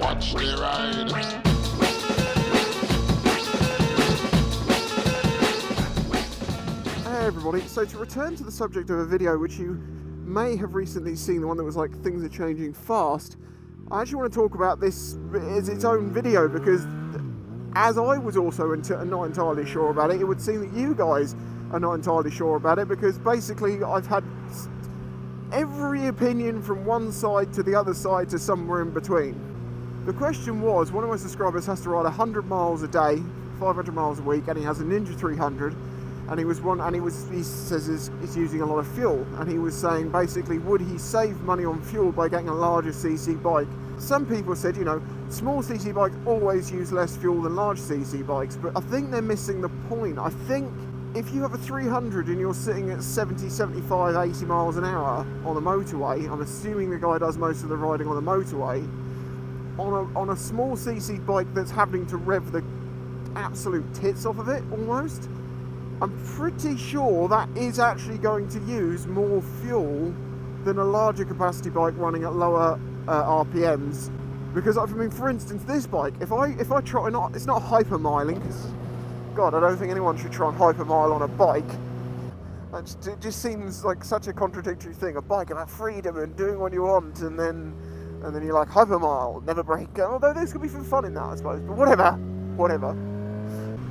Watch me ride. Hey everybody, so to return to the subject of a video which you may have recently seen, the one that was like things are changing fast, I actually want to talk about this as its own video because as I was also not entirely sure about it, it would seem that you guys are not entirely sure about it because basically I've had every opinion from one side to the other side to somewhere in between. The question was one of my subscribers has to ride 100 miles a day, 500 miles a week, and he has a Ninja 300 and he was one and he was he says is using a lot of fuel and he was saying basically would he save money on fuel by getting a larger cc bike? Some people said you know small cc bikes always use less fuel than large cc bikes but i think they're missing the point. I think if you have a 300 and you're sitting at 70 75 80 miles an hour on the motorway i'm assuming the guy does most of the riding on the motorway on a, on a small cc bike that's having to rev the absolute tits off of it almost I'm pretty sure that is actually going to use more fuel than a larger capacity bike running at lower uh, RPMs. Because I mean, for instance, this bike, if I if I try not, it's not hypermiling. 'cause, God, I don't think anyone should try and hypermile on a bike. It just, it just seems like such a contradictory thing. A bike about freedom and doing what you want, and then and then you're like hypermile, never brake. Although there's gonna be some fun in that, I suppose. But whatever, whatever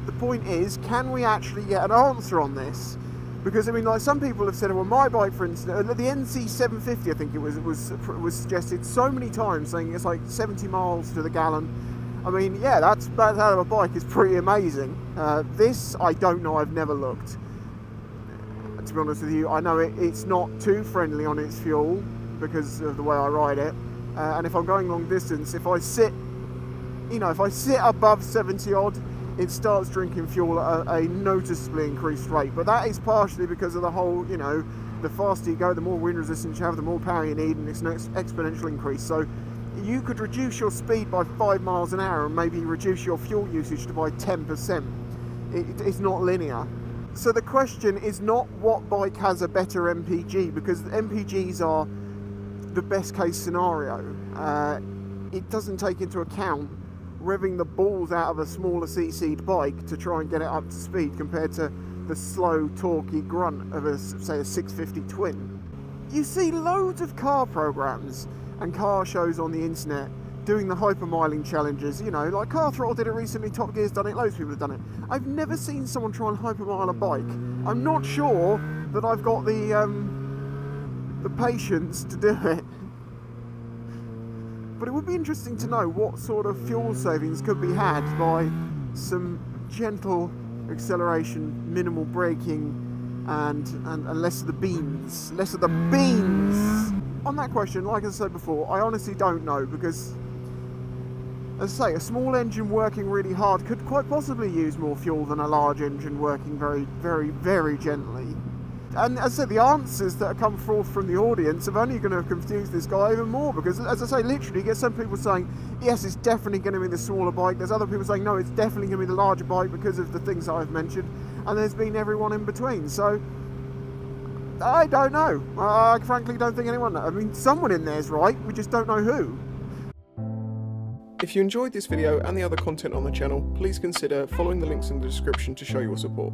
the point is, can we actually get an answer on this? Because I mean, like some people have said, well, my bike, for instance, uh, the NC750, I think it was, was was suggested so many times, saying it's like 70 miles to the gallon. I mean, yeah, that's that out of a bike is pretty amazing. Uh, this, I don't know, I've never looked. To be honest with you, I know it, it's not too friendly on its fuel because of the way I ride it. Uh, and if I'm going long distance, if I sit, you know, if I sit above 70 odd, it starts drinking fuel at a, a noticeably increased rate. But that is partially because of the whole, you know, the faster you go, the more wind resistance you have, the more power you need, and it's an ex- exponential increase. So you could reduce your speed by five miles an hour and maybe reduce your fuel usage to by 10%. It, it's not linear. So the question is not what bike has a better MPG, because the MPGs are the best case scenario. Uh, it doesn't take into account revving the balls out of a smaller CC'd bike to try and get it up to speed compared to the slow, torquey grunt of a say a 650 twin. You see loads of car programs and car shows on the internet doing the hypermiling challenges. You know, like Car Throttle did it recently, Top Gear's done it, loads of people have done it. I've never seen someone try and hypermile a bike. I'm not sure that I've got the um, the patience to do it. But it would be interesting to know what sort of fuel savings could be had by some gentle acceleration, minimal braking, and, and, and less of the beans. Less of the beans! On that question, like I said before, I honestly don't know because, as I say, a small engine working really hard could quite possibly use more fuel than a large engine working very, very, very gently. And as I said, the answers that have come forth from the audience are only going to confuse this guy even more because, as I say, literally, you get some people saying, yes, it's definitely going to be the smaller bike. There's other people saying, no, it's definitely going to be the larger bike because of the things I've mentioned. And there's been everyone in between. So, I don't know. I frankly don't think anyone. I mean, someone in there's right, we just don't know who. If you enjoyed this video and the other content on the channel, please consider following the links in the description to show your support.